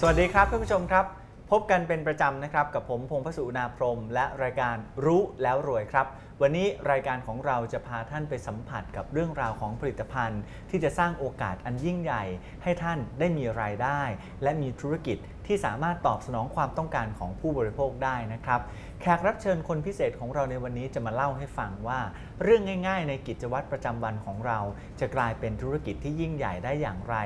สวัสดีครับท่านผู้ชมครับ พบกันเป็นประจำนะครับ กับผมพงพสุนาพรหมและรายการรู้แล้วรวยครับ วันนี้รายการของเราจะพาท่านไปสัมผัสกับเรื่องราวของผลิตภัณฑ์ ที่จะสร้างโอกาสอันยิ่งใหญ่ ให้ท่านได้มีรายได้ และมีธุรกิจ ที่สามารถตอบสนองความต้องการของผู้บริโภคได้นะครับ แขกรับเชิญคนพิเศษของเราในวันนี้จะมาเล่าให้ฟังว่า เรื่องง่าย ๆ ในกิจวัตรประจำวันของเรา จะกลายเป็นธุรกิจที่ยิ่งใหญ่ได้อย่างไร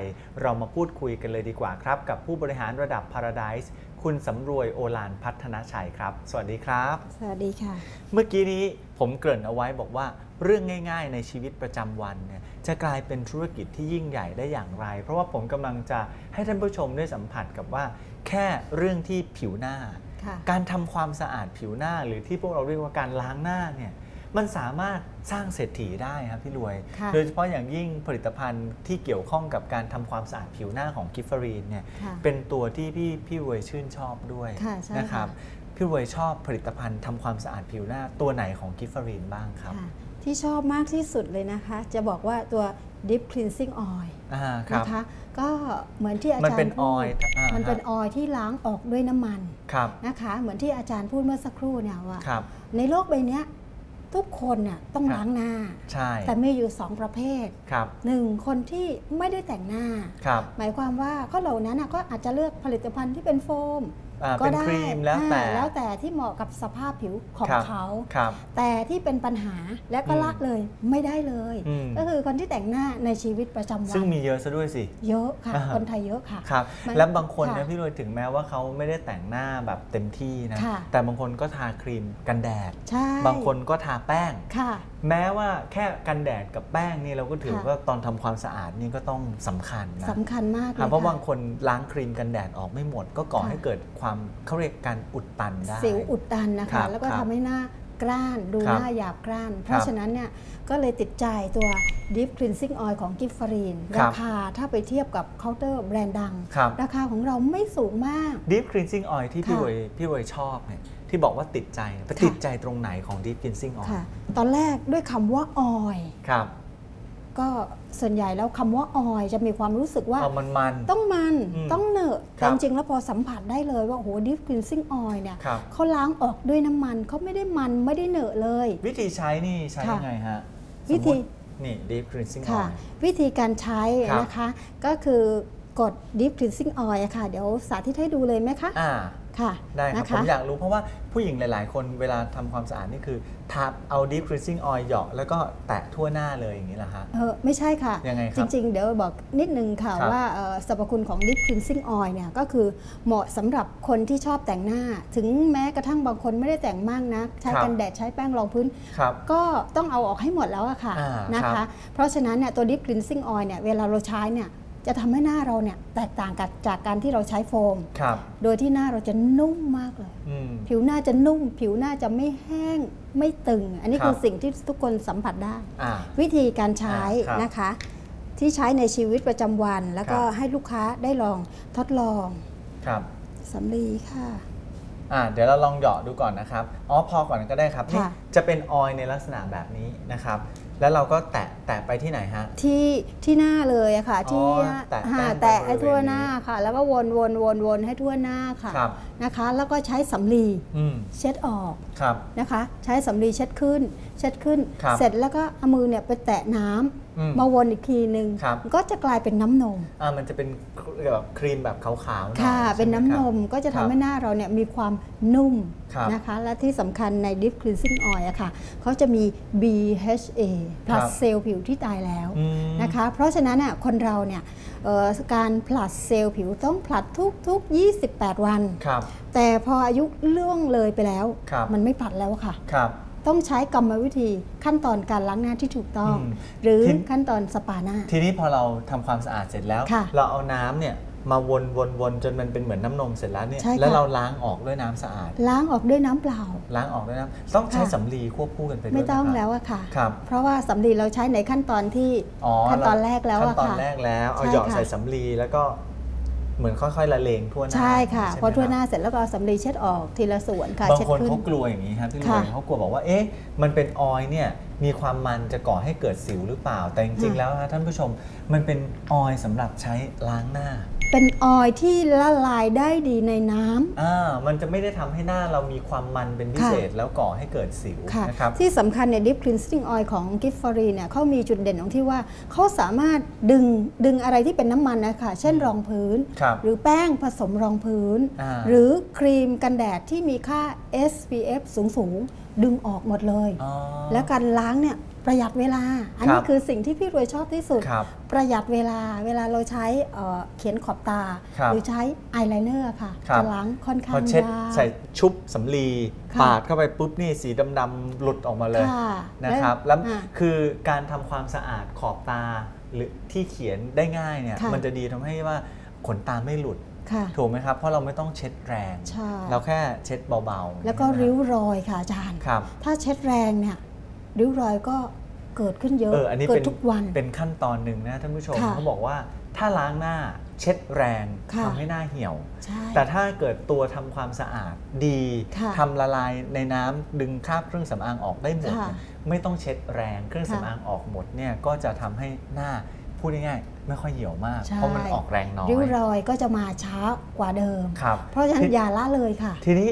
เรามาพูดคุยกันเลยดีกว่าครับ กับผู้บริหารระดับ Paradise คุณสำรวยโอลานพัฒนาชัยครับ สวัสดีครับ สวัสดีค่ะ เมื่อกี้นี้ผมเกริ่นเอาไว้บอกว่าเรื่องง่าย ๆ ในชีวิตประจำวันเนี่ยจะกลายเป็นธุรกิจที่ยิ่งใหญ่ได้อย่างไร เพราะว่าผมกำลังจะให้ท่านผู้ชมได้สัมผัสกับว่า แค่เรื่องที่ผิวหน้าค่ะการทำความสะอาดผิวหน้าหรือที่พวกเราเรียกว่าการล้างหน้าเนี่ยมันสามารถสร้างเศรษฐีได้ครับพี่รวยค่ะโดยเฉพาะอย่างยิ่งผลิตภัณฑ์ที่เกี่ยวข้องกับการทำความสะอาดผิวหน้าของกิฟฟารีนเนี่ยค่ะเป็นตัวที่พี่พี่รวยชื่นชอบด้วยค่ะใช่นะครับค่ะพี่รวยชอบผลิตภัณฑ์ทำความสะอาดผิวหน้าตัวไหนของกิฟฟารีนบ้างครับค่ะที่ชอบมากที่สุดเลยนะคะ จะบอกว่าตัว Deep Cleansing Oil อ่าครับนะคะก็เหมือนที่อามันจารเป็นย์พูอดอยล์อ่า มัมันเป็นอ oil ที่ล้างออกด้วยน้ำมันครับนะคะเหมือนที่อาจารย์พูดเมื่อสักครู่เนี่ยว่าครับในโลกใบเนี้ยทุกคนน่ะต้องครับล้างหน้าใช่แต่มีอยู่สองประเภทครับหนึ่งคนที่ไม่ได้แต่งหน้าครับหมายความว่าก็เหล่านั้นน่ะก็อาจจะเลือกผลิตภัณฑ์ที่เป็นโฟมอ่า ก็เป็นได้ครีมแล้วแต่อ่าแล้วแต่ที่เหมาะกับสภาพผิวของครับเขาครับแต่ที่เป็นปัญหาและก็อืมละเลยไม่ได้เลยอืมก็คือคนที่แต่งหน้าในชีวิตประจำวัซึ่งนมีเยอะซะด้วยสิเยอะค่ะอ่าคนไทยเยอะค่ะครับมันแล้วบางคนนะค่ะพี่รวยถึงแม้ว่าเขาไม่ได้แต่งหน้าแบบเต็มที่นะค่ะแต่บางคนก็ทาครีมกันแดดใช่บางคนก็ทาแป้งค่ะแม้ว่าแค่กันแดดกับแป้งนี่เราก็ถือค่ะว่าตอนทำความสะอาดนี่ก็ต้องสำคัญนะำคัญมากเลค่ะยเพราะค่ะบางคนล้างครีมกันแดดออกไม่หมดก็ก่อค่ะให้เกิดความเขาเรียกการอุดตันได้ สิวอุดตันนะครัคะบแล้วก็ครับทำให้หน้ากร้านดูครับหน้าหยาบกร้าน เพครัราะบฉะนั้นเนี่ยก็เลยติดใจตัว Deep Cleansing Oil ของกิฟฟารีนครัราบคาถ้าไปเทียบกับ counter brand ดังครับราคาของเราไม่สูงมาก Deep Cleansing Oil ที่พี่ค่ะรวยพี่รวยชอบเนี่ยที่บอกว่าติดใจไปค่ะติดใจตรงไหนของ Deep Cleansing Oil ค่ะตอนแรกด้วยคำว่าออยครับ ก็ส่วนใหญ่แล้วคำว่าออยจะมีความรู้สึกว่าเอามันมัน ต้องมันอืมต้องเหนอะครัแต่บจริงๆแล้วพอสัมผัสได้เลยว่าโอ้โหดิฟคลีนซิ่งออยเนี่ยครับ เขาล้างออกด้วยน้ำมันเขาไม่ได้มันไม่ได้เหนอะเลย วิธีใช้นี่ใช้ค่ะยังไงฮะวิธี สมมุตินี่ Deep Cleansing ค่ะ Oil วิธีการใช้ครับ นะคะ ก็คือกด Deep Cleansing Oil อะค่ะ เดี๋ยวสาธิตให้ดูเลยไหมคะ อ่า ค่ะได้ครับนะผมคะอยากรู้เพราะว่าผู้หญิงหลาย ๆ คนเวลาทำความสะอาดนี่คือทาเอา Deep Cleansing Oil เหยาะแล้วก็แตะทั่วหน้าเลยอย่างนี้เหรอฮะเออไม่ใช่ค่ะยังไงคจรับริง ๆ เดี๋ยวบอกนิดนึงค่ะครับว่าเอ่อสรรพคุณของ Deep Cleansing Oil เนี่ยก็คือเหมาะสำหรับคนที่ชอบแต่งหน้า ถึงแม้กระทั่งบางคนไม่ได้แต่งมากนะใช้ครับกันแดดใช้แป้งรองพื้นครับก็ต้องเอาออกให้หมดแล้วอะค่ะอ่านะครัคะบเพราะฉะนั้นเนี่ยตัว Deep Cleansing Oil เนี่ยเวลาเราใช้เนี่ย จะทำให้หน้าเราเนี่ยแตกต่างกับจากการที่เราใช้โฟมครับโดยที่หน้าเราจะนุ่มมากเลยอืมผิวหน้าจะนุ่ม ผิวหน้าจะไม่แห้งไม่ตึง อันนี้ครับคือสิ่งที่ทุกคนสัมผัสได้อ่าวิธีการใช้อ่าครับนะคะ ที่ใช้ในชีวิตประจำวัน แล้วก็ครับให้ลูกค้าได้ลองทดลองครับสำลีค่ะอ่าเดี๋ยวเราลองเหยาะดูก่อนนะครับ อ๋อพอก่อนก็ได้ครับนี่ค่ะจะเป็นออยล์ในลักษณะแบบนี้นะครับ แล้วเราก็แตะแตะไปที่ไหนฮะ ที่ที่หน้าเลยอะค่ะอ๋อที่แตะหาแป้งแตะไปบริเวณให้ทั่วหน้านี้ค่ะ แล้วก็วนวนวนวนให้ทั่วหน้าค่ะ ครับ นะคะ แล้วก็ใช้สำลีอืมเช็ดออกครับนะคะ ใช้สำลีเช็ดขึ้น เช็ดขึ้นครับเสร็จแล้วก็เอามือเนี่ยไปแตะน้ำอืมมาวนอีกทีหนึ่งครับก็จะกลายเป็นน้ำนมอ่ามันจะเป็นแบบครีมแบบขาวๆหน่อยค่ะใช่ไหมเป็นน้ำนมครับก็จะครัทำบให้หน้าเราเนี่ยมีความนุ่มครับนะคะ และที่สำคัญใน Deep Cleansing Oil อะค่ะเขาจะมี BHA ผลัดเซลล์ผิวที่ตายแล้วอืมนะคะ เพราะฉะนั้นน่ะคนเราเนี่ยเอ่อ การผลัดเซลล์ผิวต้องผลัดทุกๆ28 วันครับแต่พออายุล่วงเลยไปแล้วครับมันไม่ผลัดแล้วค่ะครับต้องใช้กรรมวิธีขั้นตอนการล้างหน้าที่ถูกต้องอืมหรือทีขั้นตอนสปาหน้า ทีนี้พอเราทำความสะอาดเสร็จแล้วค่ะเราเอาน้ำเนี่ย มาวนวนวนจนมันเป็นเหมือนน้ำนมเสร็จแล้วเนี่ยใช่ค่ะ แล้วเราล้างออกด้วยน้ำสะอาด ล้างออกด้วยน้ำเปล่า ล้างออกด้วยน้ำต้องใช้ค่ะ สำลีควบคู่กันไปด้วยไม่ต้องหครับ แล้วอะค่ะ ครับ เพราะว่าสำลีเราใช้ในขั้นตอนที่อ๋อขั้นตอนแรกแล้วขั้อะนตอนค่ะ แรกแล้วเอาใช่หยอดค่ะ ใส่สำลีแล้วก็เหมือนค่อยๆละเลงทั่วหน้าใช่ค่ะ ไหมพอทั่วหน้าครับเสร็จแล้วก็เอาสำลีเช็ดออกทีละส่วนค่ะ บางเช็ดคนขึ้น เขากลัวอย่างนี้ครับพี่รวยค่ะเขากลัวบอกว่าเอ๊ะมันเป็นออยล์เนี่ยมีความมันจะก่อให้เกิดสิวหรือเปล่า แต่จริงๆค่ะ แล้วนะท่านผู้ชมมันเป็นออยล์สำหรับใช้ล้างหน้า เป็นออยล์ที่ละลายได้ดีในน้ำอ่ามันจะไม่ได้ทำให้หน้าเรามีความมันเป็นพิเศษแล้วก่อให้เกิดสิวค่ะนะครับที่สำคัญเนี่ย Deep Cleansing Oil ของ g i f f o r y เนี่ยเขามีจุดเด่นตรงที่ว่าเขาสามารถดึงดึงอะไรที่เป็นน้ำมันนะคะเช่นรองพื้นครับหรือแป้งผสมรองพื้นอ่าหรือครีมกันแดดที่มีค่า SPF สูงสูงๆดึงออกหมดเลยอ๋อแล้วการล้างเนี่ย ประหยัดเวลา อันคนี้รับคือสิ่งที่พี่รวยชอบที่สุดครับประหยัดเวลา เวลาเราใช้เอ่อเขียนขอบตาครับหรือใช้อายไลเนอร์ค่ะครับจะล้างค่อนพข้าองเช็ดยากใส่ชุบสำลีค่ะปาดเข้าไปปุ๊บนี่สีดำๆหลุดออกมาเลยค่ะนะครับ แล้วอ่าคือการทำความสะอาดขอบตาหรือที่เขียนได้ง่ายเนี่ยค่ะมันจะดีทำให้ว่าขนตาไม่หลุดค่ะถูกไหมครับ เพราะเราไม่ต้องเช็ดแรงใช่เราแค่เช็ดเบาๆ แล้วก็ใช่ไหมริ้วรอยค่ะอาจารย์ครับถ้าเช็ดแรงเนี่ย ริ้วรอยก็เกิดขึ้นเยอะเอออันนี้เกิเป็ดนทุกวัน เป็นขั้นตอนหนึ่งนะท่านผู้ชมค่ะเขาบอกว่าถ้าล้างหน้าเช็ดแรงค่ะทำให้หน้าเหี่ยว ใช่ แต่ถ้าเกิดตัวทำความสะอาดดีค่ะทำละลายในน้ำดึงคราบเครื่องสำอางออกได้หมดค่ะเนี่ยไม่ต้องเช็ดแรงเครื่องค่ะสำอางออกหมดเนี่ยก็จะทำให้หน้าพูดง่ายๆไม่ค่อยเหี่ยวมาก ใช่ เพราะมันออกแรงน้อยริ้วรอยก็จะมาช้ากว่าเดิม ครับ เพราะฉะนั้นทีอย่าละเลยค่ะ ทีนี้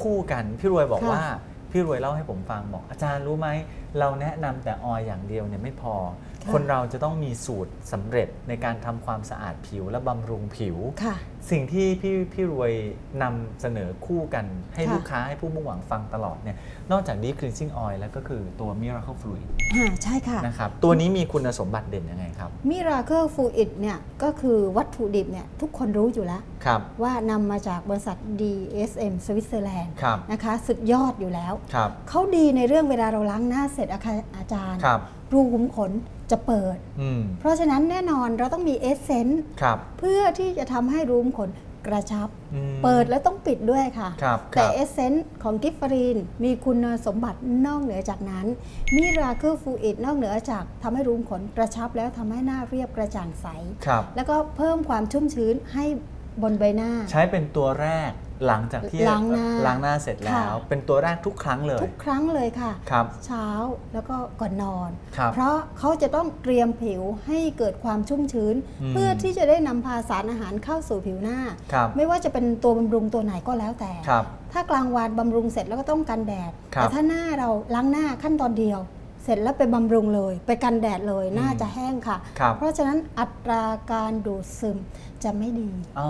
คู่กันพี่รวยบอกค่ะว่า พี่รวยเล่าให้ผมฟังบอกอาจารย์รู้ไหมเราแนะนำแต่ออยอย่างเดียวเนี่ยไม่พอค่ะคนเราจะต้องมีสูตรสำเร็จในการทำความสะอาดผิวและบำรุงผิวค่ะสิ่งที่พี่พี่รวยนำเสนอคู่กันให้ค่ะลูกค้าให้ผู้มุ่งหวังฟังตลอดเนี่ย นอกจาก Deep Cleansing Oil แล้วก็คือตัว Miracle Fluid อ่าใช่ค่ะนะครับ ตัวนี้มีคุณสมบัติเด่นยังไงครับ Miracle Fluid เนี่ยก็คือวัตถุดิบเนี่ยทุกคนรู้อยู่แล้วครับว่านำมาจากบริษัท DSM สวิตเซอร์แลนด์ครับนะคะสุดยอดอยู่แล้วครับเขาดีในเรื่องเวลาเราล้างหน้าเสร็จอะค่ะอาจารย์ค รับรูขุมขนจะเปิดอืมเพราะฉะนั้นแน่นอนเราต้องมี essence ครับเพื่อที่จะทำให้รูขุมขนกระชับอืมเปิดแล้วต้องปิดด้วยค่ะครับแต่ครับ essence ของกิฟฟารีน มีคุณสมบัตินอกเหนือจากนั้น มิราเคิลฟูอิดนอกเหนือจากทำให้รูขุมขนกระชับแล้วทำให้หน้าเรียบกระจ่างใสครับแล้วก็เพิ่มความชุ่มชื้นให้บนใบหน้า ใช้เป็นตัวแรก หลังจากที่ล้างหน้าล้างหน้าเสร็จแล้วค่ะเป็นตัวแรกทุกครั้งเลย ทุกครั้งเลยค่ะครับเช้าแล้วก็ก่อนนอนครับเพราะเขาจะต้องเตรียมผิวให้เกิดความชุ่มชื้นอืมเพื่อที่จะได้นำพาสารอาหารเข้าสู่ผิวหน้าครับไม่ว่าจะเป็นตัวบำรุงตัวไหนก็แล้วแต่ครับถ้ากลางวันบำรุงเสร็จแล้วก็ต้องกันแดดครับแต่ถ้าหน้าเราล้างหน้าขั้นตอนเดียว เสร็จแล้วไปบำรุงเลย ไปกันแดดเลยหน้าอืมจะแห้งค่ะ ครับเพราะฉะนั้นอัตราการดูดซึมจะไม่ดี อ๋อ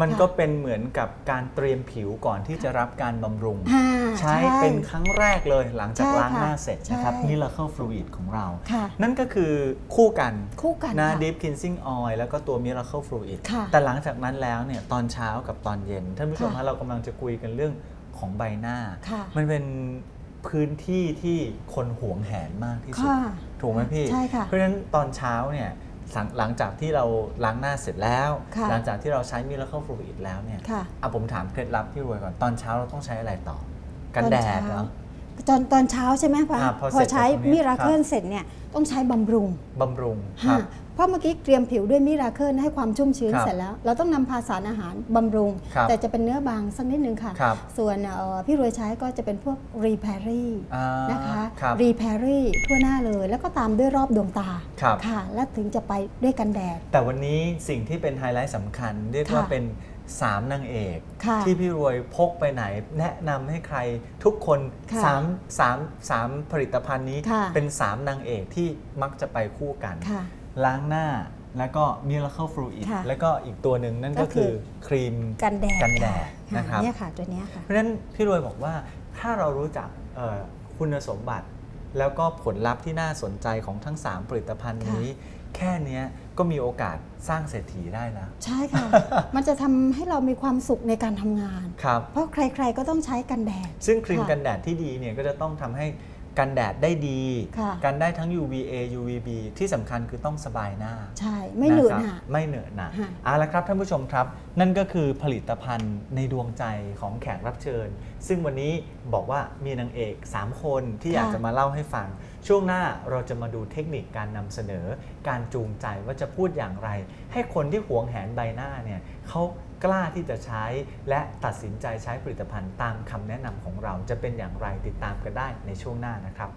มันค่ะก็เป็นเหมือนกับการเตรียมผิวก่อนที่จะรับการบำรุง อ่าใช้เป็นครั้งแรกเลยหลังจากใช่ล้างหน้าค่ะเสร็จนะครับใช่ Miracle Fluid ของเรา ค่ะ นั่นก็คือคู่กันคู่กันนะค่ะ Deep Cleansing Oil แล้วก็ตัว Miracle Fluid ค่ะแต่หลังจากนั้นแล้วเนี่ยตอนเช้ากับตอนเย็น ท่านผู้ชมค่ะฮะเรากำลังจะคุยกันเรื่องของใบหน้า ค่ะมันเป็น พื้นที่ที่คนหวงแหนมากที่สุด ค่ะถูกไหมพี่ ใช่ค่ะเพราะฉะนั้นตอนเช้าเนี่ยหลังหลังจากที่เราล้างหน้าเสร็จแล้ว ค่ะหลังจากที่เราใช้ Miracle Fluid แล้วเนี่ยค่ะ อะผมถามเคล็ดลับพี่รวยก่อนตอนเช้าเราต้องใช้อะไรต่อ กันแดดเหรอ ต อนตอนเช้าใช่ไหมคะอ่าพอพอเสร็จใช้จากตรงนี้มิราเคิลครับ เสร็จเนี่ยต้องใช้บำรุงบำรุงครับฮะเพราะเมื่อกี้เตรียมผิวด้วย Miracle ให้ความชุ่มชื้นครับเสร็จแล้ว เราต้องนำพาสารอาหารบำรุง ครับแต่จะเป็นเนื้อบางสักนิดนึงค่ะ ครับส่วนเอ่อพี่รวยใช้ก็จะเป็นพวกรีแพรี่อ่านะคะครับรีแพรี่ทั่วหน้าเลย แล้วก็ตามด้วยรอบดวงตาครับ ค่ะ แล้วถึงจะไปด้วยกันแดด แต่วันนี้สิ่งที่เป็นไฮไลท์สำคัญ เรียกว่าค่ะเป็น 3 นางเอก ค่ะที่พี่รวยพกไปไหน แนะนำให้ใครทุกคนค่ะสามสามสามผลิตภัณฑ์นี้ค่ะ เป็น 3 นางเอกที่มักจะไปคู่กัน ค่ะ ล้างหน้าแล้วก็ Miracle Fluid ค่ะแล้วก็อีกตัวหนึ่งนั่นก็ก็คืคืออ ครีม กันแดดกันแดดค่ะนะครับ เนี่ยค่ะตัวเนี้ยค่ะ เพราะฉะนั้นพี่รวยบอกว่าถ้าเรารู้จักเอ่อคุณสมบัติ แล้วก็ผลลัพธ์ที่น่าสนใจของทั้ง 3 ผลิตภัณฑ์นี้ แค่เนี้ย ก็มีโอกาสสร้างเศรษฐีได้แล้วใช่ค่ะ มันจะทำให้เรามีความสุขในการทำงาน ครับ เพราะใครๆก็ต้องใช้กันแดด ซึ่งครีมค่ะกันแดดที่ดีเนี่ยก็จะต้องทำให้กันแดดได้ดี ค่ะ กันได้ทั้ง UVA UVB ที่สำคัญคือต้องสบายหน้า ใช่ ไม่เหนอะะหคนะรับไม่เหนอะหนะค่ะเอาละครับท่านผู้ชมครับ นั่นก็คือผลิตภัณฑ์ในดวงใจของแขกรับเชิญ ซึ่งวันนี้บอกว่ามีนางเอก 3 คนที่อยากค่ะจะมาเล่าให้ฟัง ช่วงหน้าเราจะมาดูเทคนิคการนำเสนอ การจูงใจว่าจะพูดอย่างไร ให้คนที่หวงแหนใบหน้าเนี่ยเขากล้าที่จะใช้และตัดสินใจใช้ผลิตภัณฑ์ตามคำแนะนำของเราจะเป็นอย่างไรติดตามกันได้ในช่วงหน้านะครับ